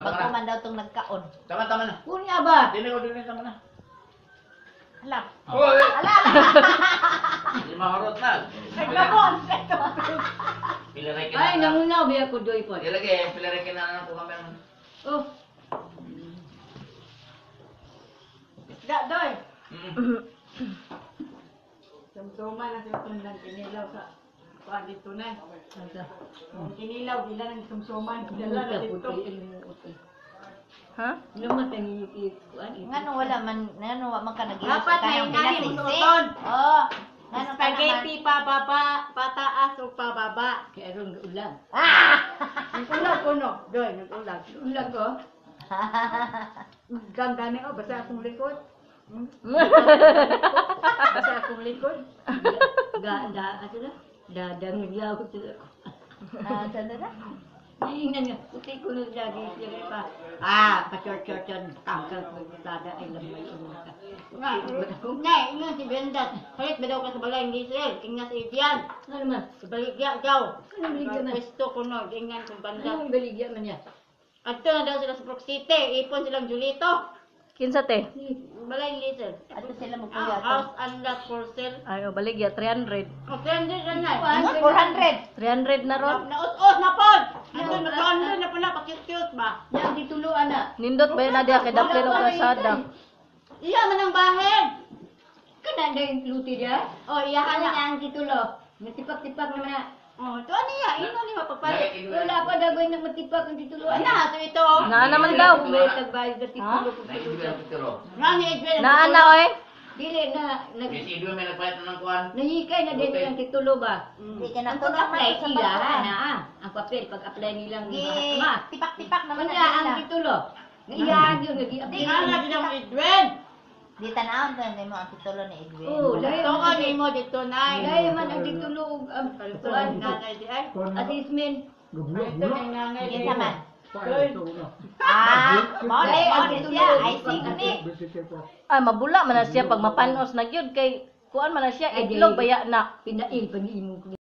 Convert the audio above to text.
Pagka man daw itong nagkaon. Tama, tama na. Kunya ba? Dili ko, dili, tama na. Hala. Oh, eh. Hala, hala. Di maharot na. Nagkamon. Pilaray ka Ay, na. nangunaw ba ako doy po? Ilagay, pilaray ka na ako kami. Oh, Da, doy. Mm. Sumsuma na sa tundan kinilaw sa kuha dito na. Ang kinilaw, dila ng sumsuman. Dala na dito. Ha? tangi yung kuan. Ngano wala man, ngano wa man ka nag Dapat na yung nani, unuton. Oo. Ngano ka Spaghetti pa baba, pataas o pababa. Kaya ron ulag. Ah! Nag-ulag ko no, doy, nag-ulag. Ulag ko. Ganda niya, oh, basta akong likod. Basta akong likod. Da, da, ano na? Da, damilyaw ko sila. Ah, saan na? Hihingan niya, puti ko nung lagi siya pa. Ah, pa-short-short yan, tangkal ko yung tada ay lamay umang ka. Nga, nga, nga si Brenda. Halit ba daw ka sa balay ng Israel? Tingnan sa Ibian. Ano naman? Sa baligya daw. Anong baligya man? Pwesto ko no, tingnan kung banda. Anong baligya man niya? At na daw sila sa Brook City. Ipon silang Julito. Kinsa te? Balay Israel. Ato sila Ah, magpuyato. house and lot for sale. Ay, oh, baligya 300. O, 300 na na. 400. 300 na ron. Naus-us na pod. Ito, nag-under na pala. Pakit-cute ba? Yan, dituluan na. Nindot ba yun na diya kay daplin og kasada? Iya man ang bahen. Kana na yung luti niya? O, iyahan na. na ang titulo. Natipak-tipak naman na. O, ito niya. Ino ni mapagpalit. Wala pa dagoy na matipak ang tituluan. Ana. Naa naman daw. May tagbayad na titulo ko Naibigay ang picture. Nga ni Edwin. Naa na oy. Dili na, nag, Yes, Idwe may nagpahit na ng kuhan. nahikay na din ang titulo ba? Hindi ka na sa sila, pagkuhan. na ah. Ang papel, pag-apply nilang Gi, ma. tipak-tipak naman na ang titulo. Iyan yun, nga din ang Edwin. Di tanawon to mo ang titulo ni Edwin. Oo, Ito ka ni mo dito na. Dahil man ang titulo, ang tuan, Nanay di ay. assessment. Ito ni nanay. Kinsa man? Ah, mao siya. Ni. Ay, mabula man na siya pag mapanos na gyud kay kuan man na siya itlog baya na. Pinail, pag-iimong